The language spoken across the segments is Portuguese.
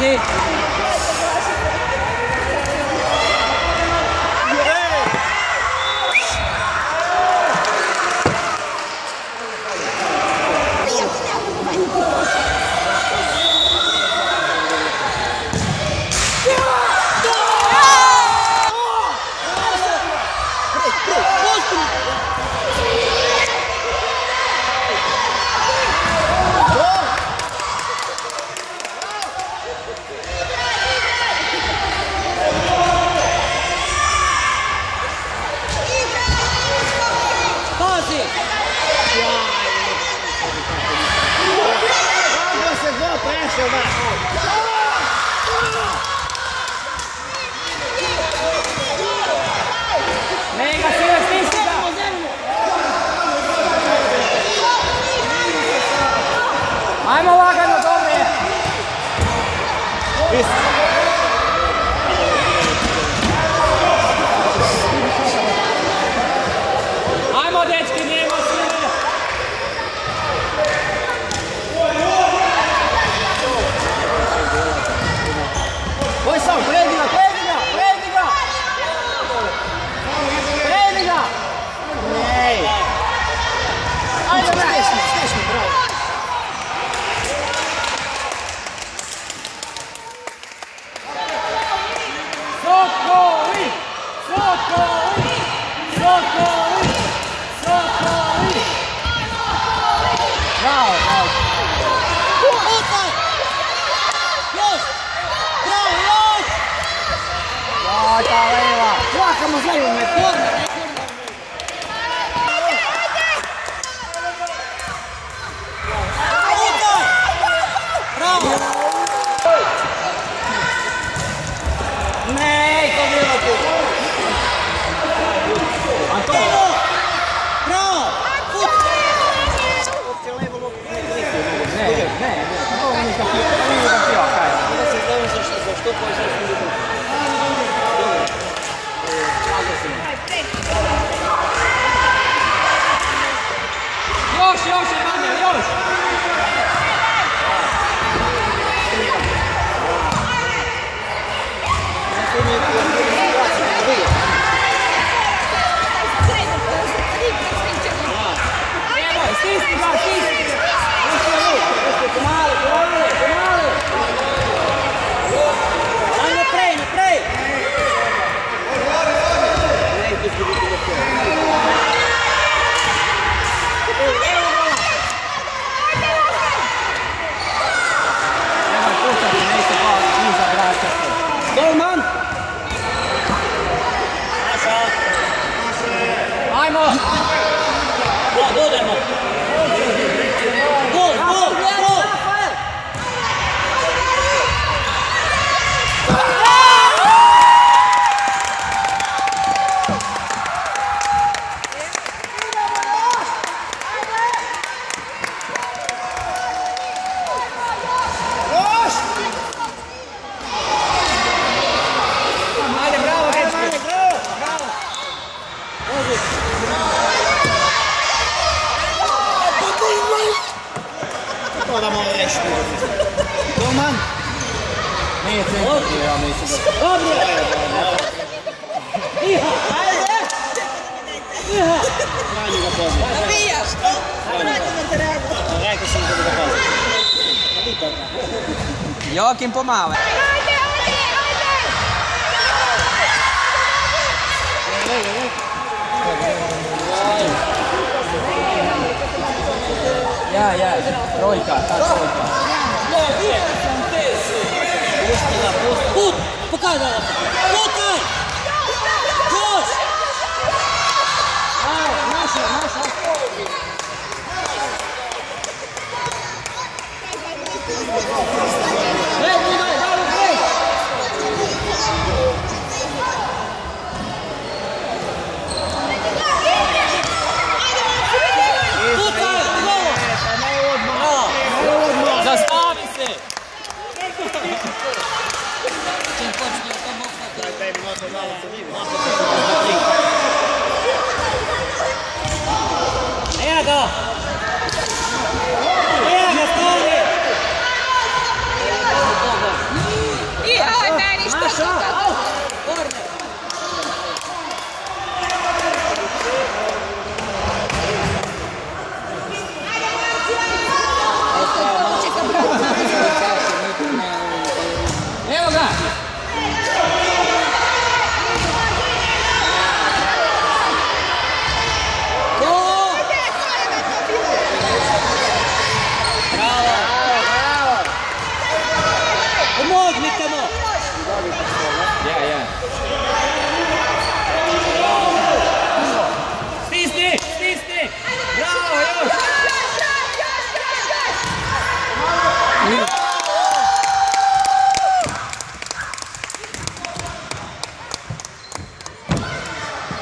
से きて見えます。わかわいいわ怖かもしれないよね怖い что пользуешься, за что пользуешься. Dios, Dios, To da mora rešiti. Golman! Nije centar, ja mislim da... Dobro! Iha! Ajde! Iha! Franjo ga pozna. Navijaš, vrati Ja, ja, trojka, ta trojka. Ne, ne, ne, ne, ne, ne, ne,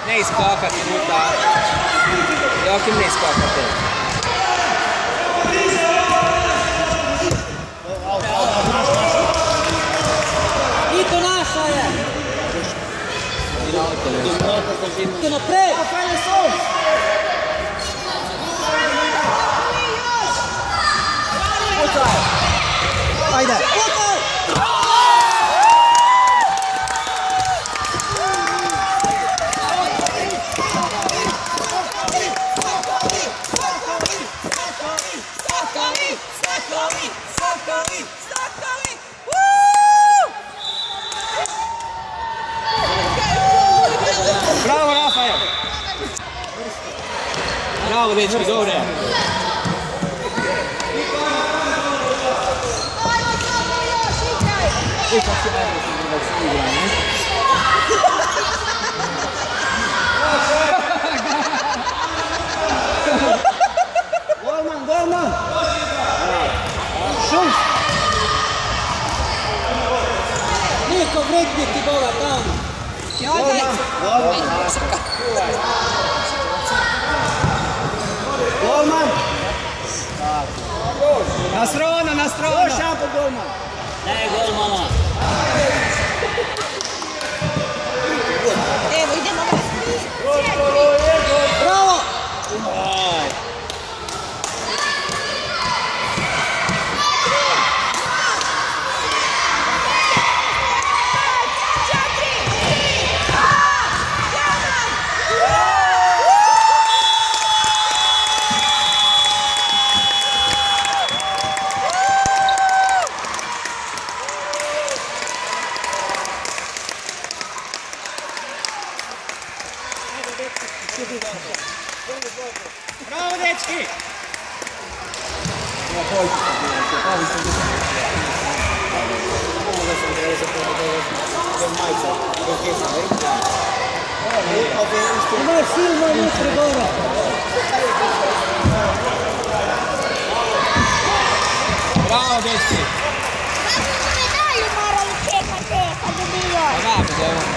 Nem escoca, não tá. dá. Eu aqui nem escoca tem. Ito na 3! Fajne sol! Pavlovich to go down. Thank you. Golman! Na strano, na strano! Još jedan po golman! Ne, golmana! Imaš silno unutra gore! Bravo dečki! Pa da, pa da.